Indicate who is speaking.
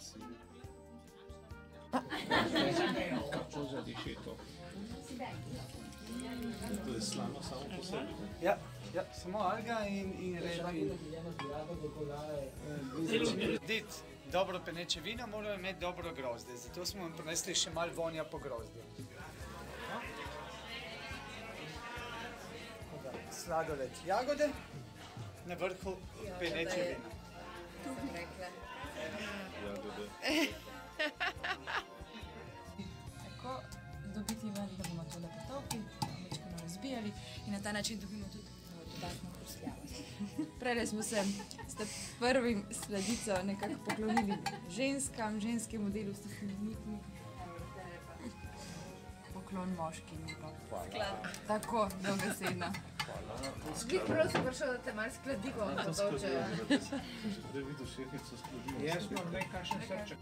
Speaker 1: si. Kako zadiši to? To je slano samo po sebi.
Speaker 2: Ja, ja, samo alga in, in reba. In... Dit, dobro peneče vino morajo imeti dobro grozdje, zato smo vam prinesli še malo vonja po grozdju. No. Sladoled jagode, na vrhu peneče vino.
Speaker 1: Jagode.
Speaker 3: Tako dobiti ven, da bomo tole potopili, malo razbijali in na ta način dobimo tudi dodatno hrustljavost. Prej smo se s tem prvim sladico nekako poklonili ženskam, ženskemu delu s tistimi Poklon moškim. Hvala. Tako, dobesedno.
Speaker 4: Vi prosim, prišel, da te malo skladivo potočejo.
Speaker 1: Že prej videl šefico s plodino.
Speaker 2: Jaz imam nekaj še srček.